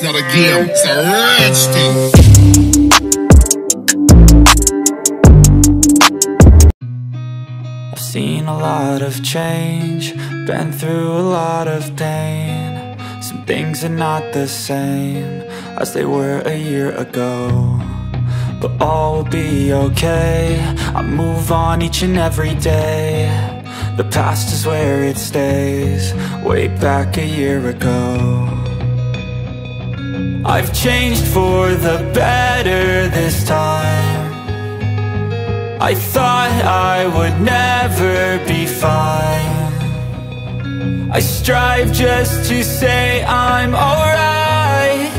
It's not a game, it's a rich thing. I've seen a lot of change, been through a lot of pain. Some things are not the same as they were a year ago. But all will be okay, I move on each and every day. The past is where it stays, way back a year ago. I've changed for the better this time. I thought I would never be fine. I strive just to say I'm alright.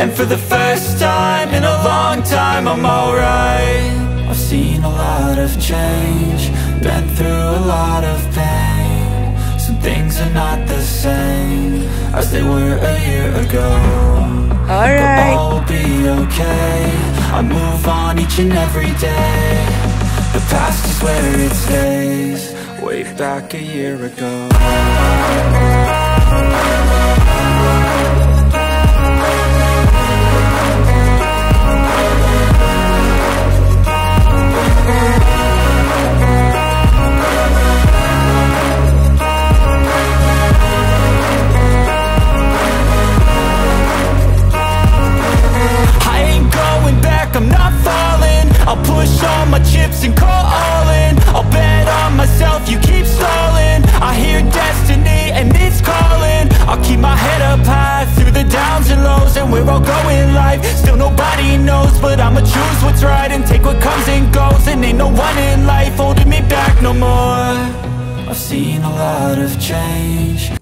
And for the first time in a long time I'm alright. I've seen a lot of change Been through a lot of pain. Some things are not the same As they were a year ago. Alright. All will be okay. I move on each and every day. The past is where it stays. Way back a year ago and call all in I'll bet on myself, you keep stalling. I hear destiny and it's calling. I'll keep my head up high through the downs and lows And we're all go in life, still nobody knows But I'ma choose what's right and take what comes and goes. And ain't no one in life holding me back no more. I've seen a lot of change